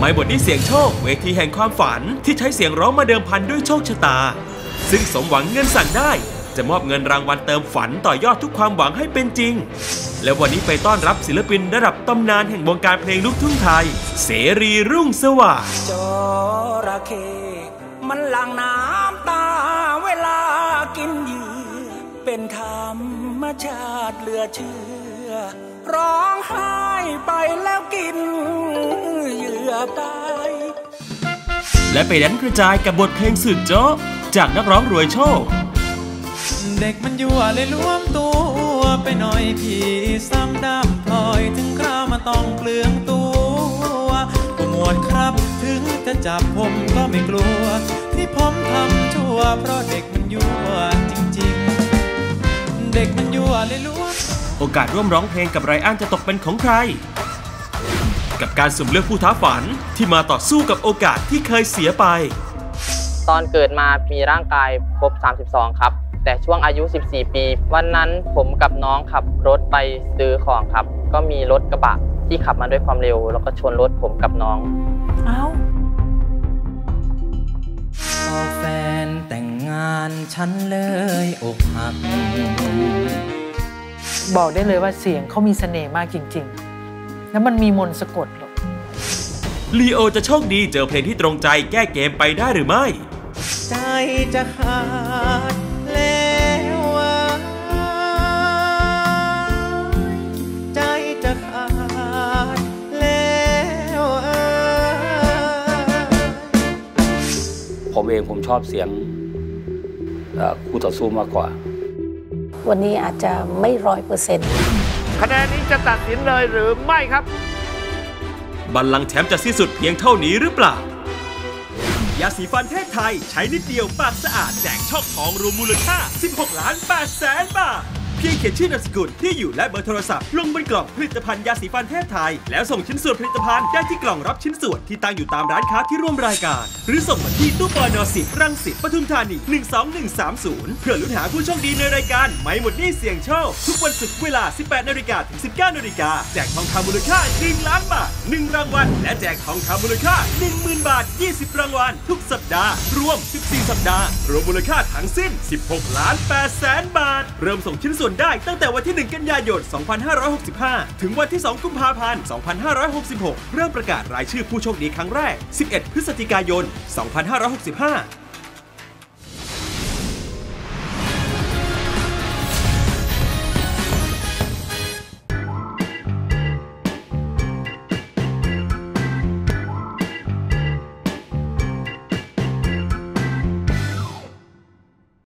ไม่บทนี้เสียงโชค เวทีแห่งความฝันที่ใช้เสียงร้องมาเดิมพันด้วยโชคชะตา ซึ่งสมหวังเงินสั่งได้ จะมอบเงินรางวัลเติมฝันต่อยอดทุกความหวังให้เป็นจริง และวันนี้ไปต้อนรับศิลปินระดับตำนานแห่งวงการเพลงลูกทุ่งไทย เสรีรุ่งสว่างจระเข้มันหลั่งน้ำตาเวลากินเหยื่อเป็นธรรมชาติเหลือเชื่อ ร้องไห้ไปแล้วกิน เหยื่อไปและไปแดนกระจายกับบทเพลงสุดโจ๊ะจากนักร้องรวยโชค เด็กมันยั่วเลยล้วมตัวไปหน่อยพี่ซ้ำดำพลอยถึงคราวมาต้องเปลืองตัวผู้หมวดครับ ถึงจะจับผมก็ไม่กลัว ที่ผมทำชั่วเพราะเด็กมันยั่วจริงๆ เด็กมันยั่วเลยล้วมโอกาสร่วมร้องเพลงกับไรอันจะตกเป็นของใคร กับการสุ่มเลือกผู้ท้าฝันที่มาต่อสู้กับโอกาสที่เคยเสียไป ตอนเกิดมามีร่างกายครบ 32 ครับ แต่ช่วงอายุ 14 ปี วันนั้นผมกับน้องขับรถไปซื้อของครับ ก็มีรถกระบะที่ขับมาด้วยความเร็ว แล้วก็ชนรถผมกับน้อง เอ้าพอแฟนแต่งงานฉันเลยอกหัก บอกได้เลยว่าเสียงเขามีเสน่ห์มากจริง ๆ แล้วมันมีมนต์สะกดหรอกลีโอจะโชคดีเจอเพลงที่ตรงใจแก้เกมไปได้หรือไม่ ใจจะขาดแล้วอะใจจะขาดแล้วอะผมเองผมชอบเสียงเอ่อคู่ต่อสู้มากกว่า วันนี้อาจจะไม่ร้อยเปอร์เซ็นต์ คะแนนนี้จะตัดสินเลยหรือไม่ครับ บัลลังก์แชมป์จะสิ้นสุดเพียงเท่านี้หรือเปล่า ยาสีฟันเทศไทยใช้นิดเดียวปากสะอาดแจกช่องทองรวมมูลค่า 16 ล้าน8แสนบาท เพียงเขียนชื่อนามสกุลที่อยู่และเบอร์โทรศัพท์ลงบนกล่องผลิตภัณฑ์ยาสีฟันเทพไทย แล้วส่งชิ้นส่วนผลิตภัณฑ์ได้ที่กล่องรับชิ้นส่วนที่ตั้งอยู่ตามร้านค้าที่ร่วมรายการ หรือส่งมาที่ตู้ปอนอสิบรังสิตปทุมธานี 12130 เพื่อลุ้นหาผู้โชคดีในรายการไม่หมดหนี้เสี่ยงโชคทุกวันศุกร์เวลา 18นาฬิกาถึง 19นาฬิกาแจกทองคำมูลค่า 1 ล้านบาท 1 รางวัลและแจกทองคำมูลค่า 10,000 บาท 20 รางวัลทุกสัปดาห์ รวม 14 สัปดาห์รวมมูลค่าทั้งสิ้น 16 ล้าน8แสนบาท เริ่มส่งชิ้นส่วนได้ตั้งแต่วันที่ 1 กันยายน 2565 ถึงวันที่ 2 กุมภาพันธ์ 2566 เริ่มประกาศรายชื่อผู้โชคดีครั้งแรก 11 พฤศจิกายน 2565